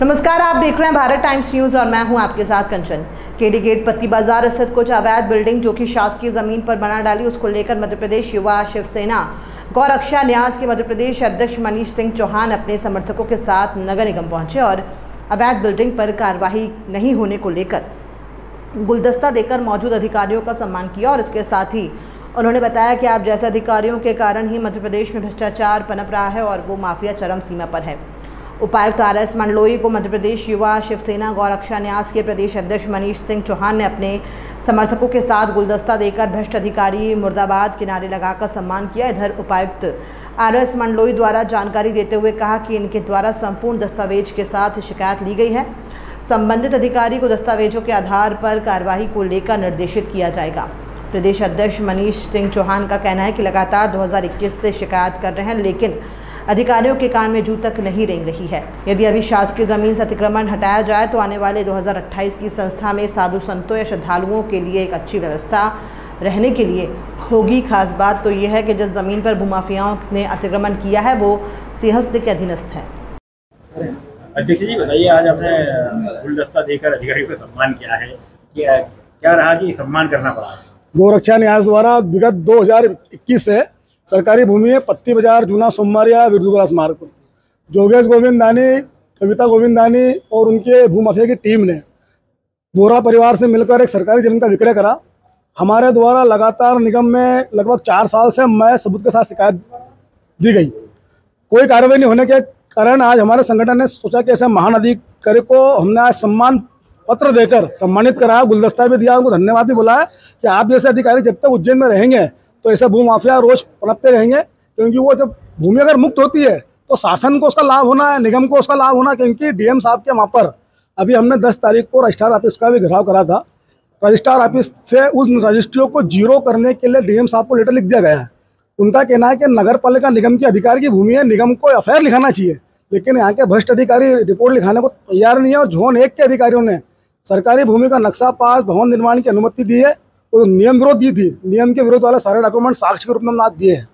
नमस्कार, आप देख रहे हैं भारत टाइम्स न्यूज़ और मैं हूँ आपके साथ कंचन। केडी गेट, पत्ती बाज़ार स्थित कुछ अवैध बिल्डिंग जो कि शासकीय ज़मीन पर बना डाली, उसको लेकर मध्य प्रदेश युवा शिवसेना। गौरक्षा न्यास के मध्य प्रदेश अध्यक्ष मनीष सिंह चौहान अपने समर्थकों के साथ नगर निगम पहुँचे और अवैध बिल्डिंग पर कार्यवाही नहीं होने को लेकर गुलदस्ता देकर मौजूद अधिकारियों का सम्मान किया और इसके साथ ही उन्होंने बताया कि आप जैसे अधिकारियों के कारण ही मध्य प्रदेश में भ्रष्टाचार पनप रहा है और वो माफिया चरम सीमा पर है। उपायुक्त आर एस मंडलोई को मध्य प्रदेश युवा शिवसेना गौरक्षा न्यास के प्रदेश अध्यक्ष मनीष सिंह चौहान ने अपने समर्थकों के साथ गुलदस्ता देकर भ्रष्ट अधिकारी मुर्दाबाद किनारे लगाकर सम्मान किया। इधर उपायुक्त आर एस मंडलोई द्वारा जानकारी देते हुए कहा कि इनके द्वारा संपूर्ण दस्तावेज़ के साथ शिकायत ली गई है। संबंधित अधिकारी को दस्तावेजों के आधार पर कार्यवाही को लेकर निर्देशित किया जाएगा। प्रदेश अध्यक्ष मनीष सिंह चौहान का कहना है कि लगातार 2021 से शिकायत कर रहे हैं, लेकिन अधिकारियों के कान में जू तक नहीं रेंग रही है। यदि अभी शासकीय ज़मीन से अतिक्रमण हटाया जाए तो आने वाले 2028 की संस्था में साधु संतों या श्रद्धालुओं के लिए एक अच्छी व्यवस्था रहने के लिए होगी। खास बात तो यह है कि जिस ज़मीन पर भूमाफियाओं ने अतिक्रमण किया है वो सिंहस्थ के अधीनस्थ है। अध्यक्ष जी बताइए आज आपने गुलदस्ता देकर अधिकारियों को सम्मान किया है। क्या क्या रहा कि सम्मान करना पड़ा? गोरक्षा न्यास द्वारा विगत 2021 से सरकारी भूमि है, पत्ती बाज़ार, जूना सोमवारिया विरजुगला स्मारक जोगेश गोविंदानी कविता गोविंदानी और उनके भूमाफिया की टीम ने बोरा परिवार से मिलकर एक सरकारी ज़मीन का विक्रय करा। हमारे द्वारा लगातार निगम में लगभग चार साल से मैं सबूत के साथ शिकायत दी गई। कोई कार्रवाई नहीं होने के कारण आज हमारे संगठन ने सोचा कि ऐसे महान अधिकारी को हमने आज सम्मान पत्र देकर सम्मानित कराया गुलदस्ता भी दिया, उनको धन्यवाद भी बोला है कि आप जैसे अधिकारी जब तक उज्जैन में रहेंगे तो ऐसे भू माफिया रोज पनपते रहेंगे, क्योंकि वो जब भूमि अगर मुक्त होती है तो शासन को उसका लाभ होना है, निगम को उसका लाभ होना क्योंकि डीएम साहब के वहाँ पर अभी हमने 10 तारीख को रजिस्ट्रार ऑफ़िस का भी घेराव करा था। रजिस्ट्रार ऑफ़िस से उस रजिस्ट्रियों को ज़ीरो करने के लिए डीएम साहब को लेटर लिख दिया गया है। उनका कहना है कि नगर पालिका निगम के अधिकारी की भूमि है, निगम को एफ़ लिखाना चाहिए, लेकिन यहाँ के भ्रष्ट अधिकारी रिपोर्ट लिखाने को तैयार नहीं है और जोन एक के अधिकारियों ने सरकारी भूमि का नक्शा पास भवन निर्माण की अनुमति दी है। वो नियम विरोध दी थी, नियम के विरोध वाले सारे डॉक्यूमेंट साक्ष्य के रूप में आज दिए हैं।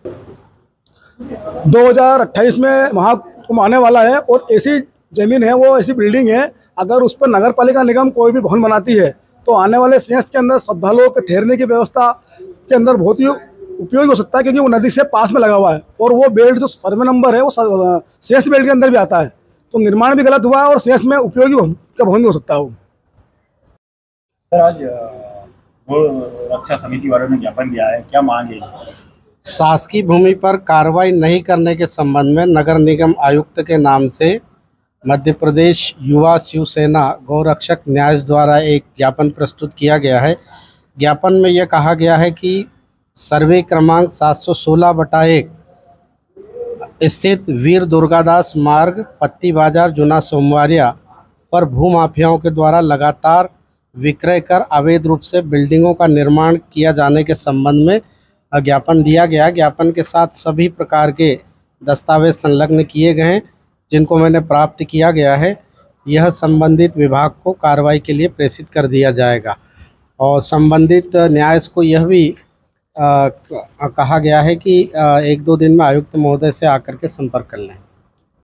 2028 में महाकुंभ आने वाला है और ऐसी ज़मीन है, वो ऐसी बिल्डिंग है, अगर उस पर नगर पालिका निगम कोई भी भवन बनाती है तो आने वाले सिंहस्थ के अंदर श्रद्धालुओं के ठहरने की व्यवस्था के अंदर बहुत ही उपयोगी हो सकता है, क्योंकि वो नदी से पास में लगा हुआ है और वो बेल्ट जो सर्वे नंबर है, वो सिंहस्थ बेल्ट के अंदर भी आता है। तो निर्माण भी गलत हुआ है और सिंहस्थ में उपयोगी का भवन भी हो सकता है। वो रक्षा समिति वालों ने ज्ञापन दिया है, क्या मांग है? शासकीय भूमि पर कार्रवाई नहीं करने के संबंध में नगर निगम आयुक्त के नाम से मध्य प्रदेश युवा शिवसेना गौरक्षक न्यास द्वारा एक ज्ञापन प्रस्तुत किया गया है। ज्ञापन में यह कहा गया है कि सर्वे क्रमांक 716 बटा एक स्थित वीर दुर्गादास मार्ग, पत्ती बाज़ार, जुना सोमवारिया पर भूमाफियाओं के द्वारा लगातार विक्रय कर अवैध रूप से बिल्डिंगों का निर्माण किया जाने के संबंध में ज्ञापन दिया गया। ज्ञापन के साथ सभी प्रकार के दस्तावेज़ संलग्न किए गए हैं जिनको मैंने प्राप्त किया गया है। यह संबंधित विभाग को कार्रवाई के लिए प्रेषित कर दिया जाएगा। और संबंधित न्यायालय को यह भी आ, कहा गया है कि एक दो दिन में आयुक्त महोदय से आकर के संपर्क कर लें।